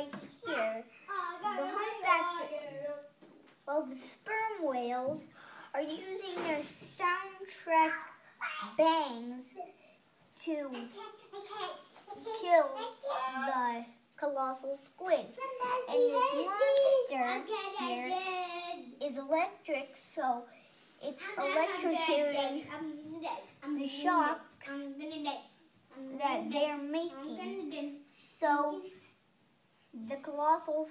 right here, the humpback, well, the sperm whales are using their soundtrack bangs to kill the colossal squid. And this monster here is electric, so it's electrocuting the shocks that they're making. So the colossal